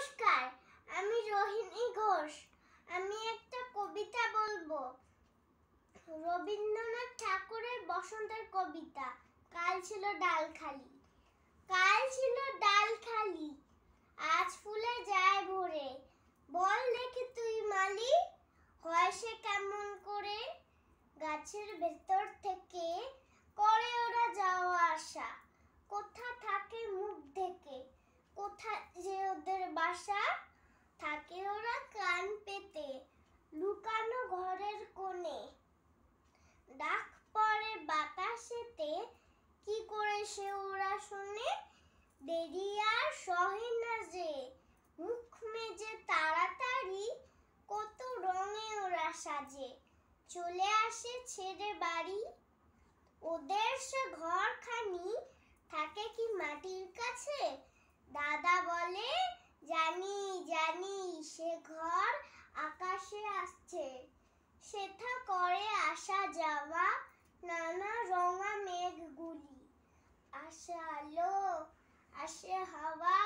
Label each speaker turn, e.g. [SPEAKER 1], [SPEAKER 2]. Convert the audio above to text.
[SPEAKER 1] নমস্কার, আমি রোহিণী ঘোষ। আমি একটা কবিতা বলব। রবীন্দ্রনাথ ঠাকুরের বসন্তের কবিতা, কাল ছিল ডাল খালি। কাল ছিল ডাল খালি, আজ ফুলে যায় ভরে। বল দেখি তুই মালি, হয় সে কেমন করে? গাছের ভেতর থেকে করে ওরা যাওয়া আসা কোথা থাকে মুখ দেখে কোথায় যে ওদের বাসা থাকে ওরা কান পেতে, লুকানো ঘরের কোণে। ডাক পড়ে বাতাসেতে, কি করে সে ওরা শুনে? দেরি আর সহে না যে, মুখ মেজে তাড়াতাড়ি কত রঙে ওরা সাজে। চলে আসে ছেড়ে বাড়ি। ওদের সে ঘরখানি থাকে কি মাটির কাছে? দাদা বলে আসছে। সেথা করে আসা যাওয়া নানা রঙা মেঘগুলি। আসে আলো আসে হাওয়া